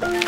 Bye.